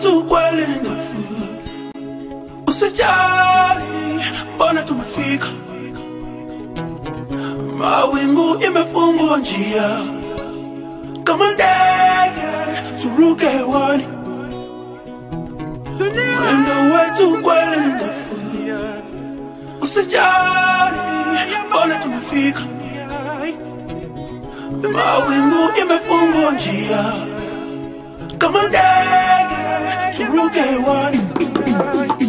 tu tukwe lingafika Usijali mbona tumefika? Mawingu imefungua njia. Kama ndege turuke hewani. Mwendo wetu kweli lingafika Usijali mbona tumefika? Mawingu imefungua njia. On, ndege look at one.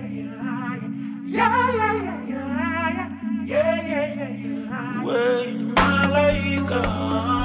Yeah yeah yeah yeah yeah yeah yeah. like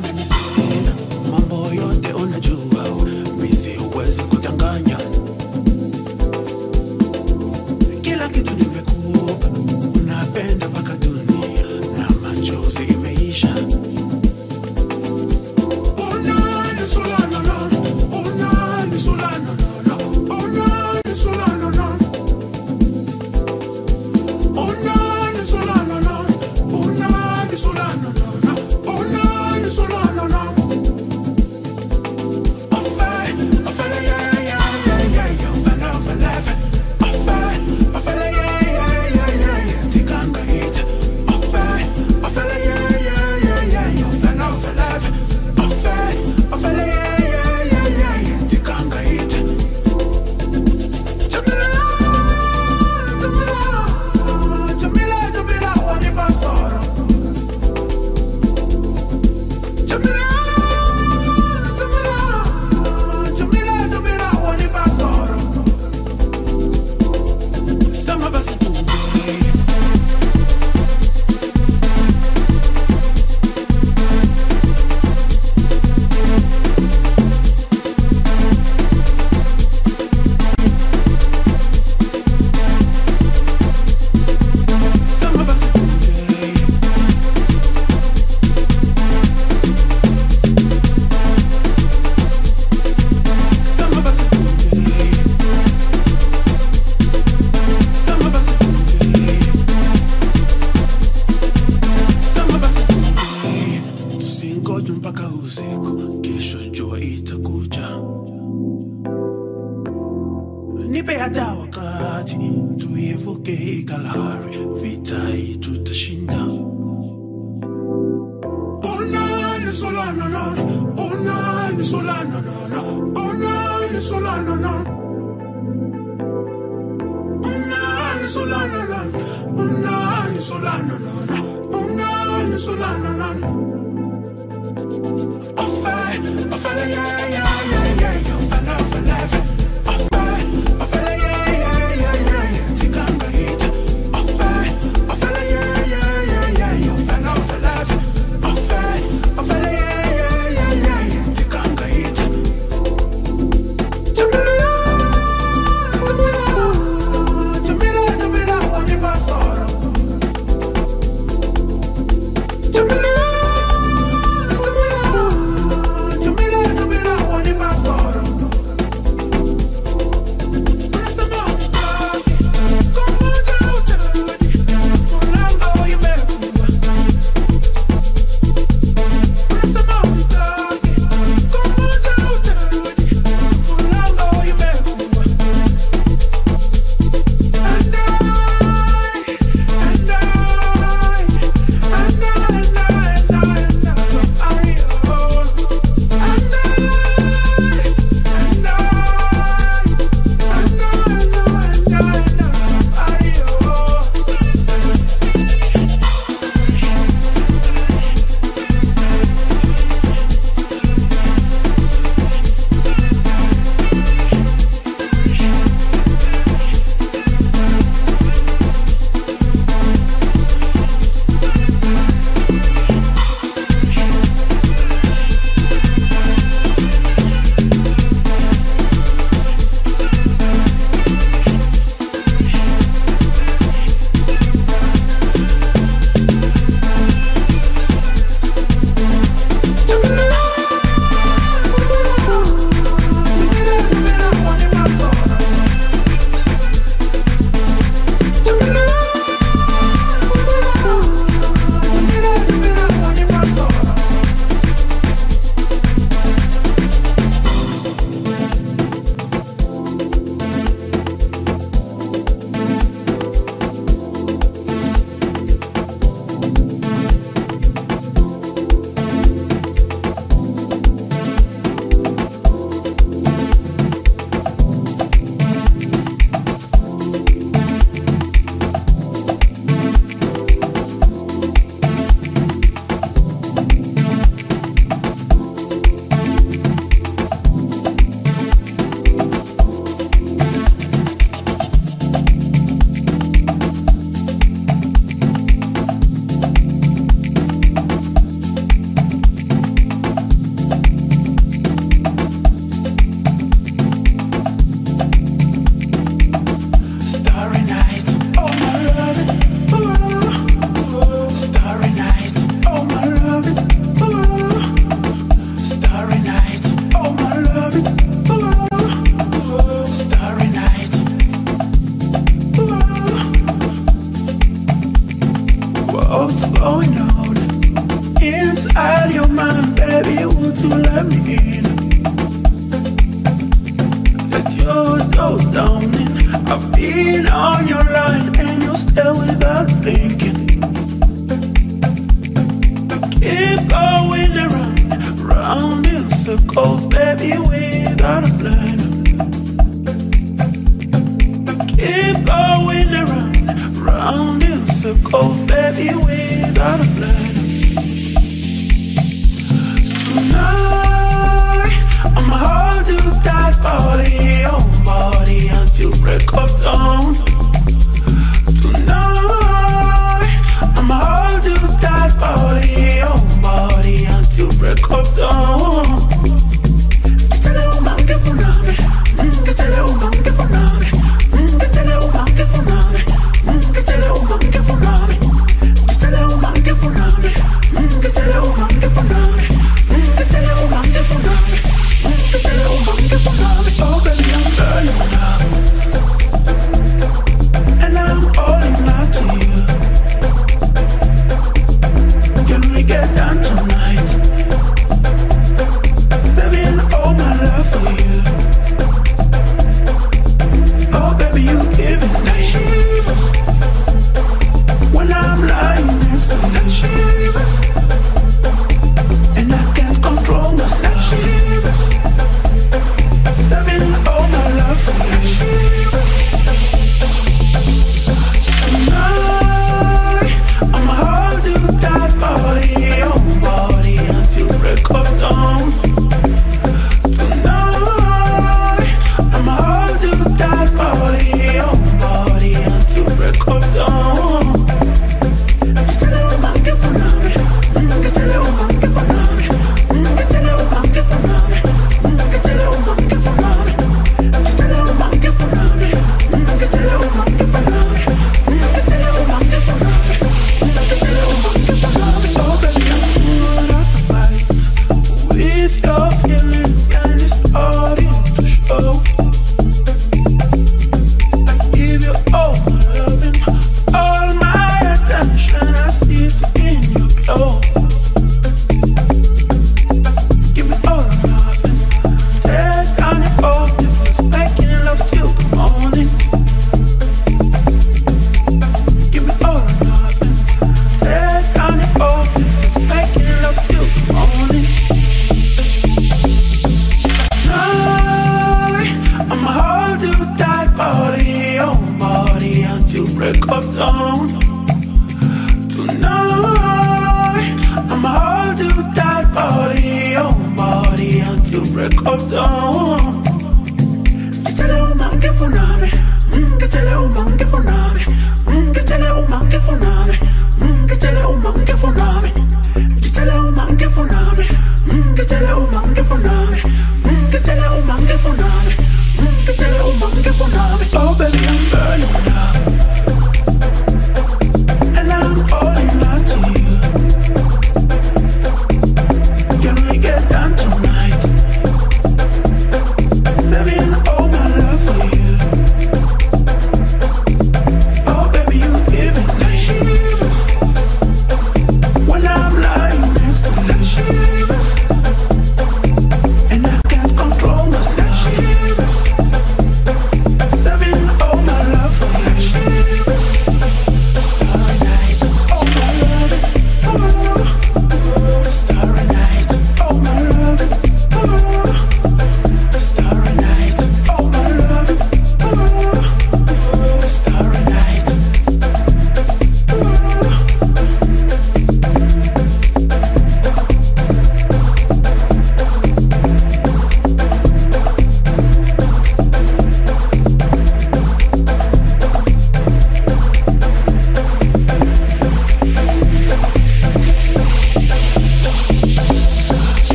amanecer.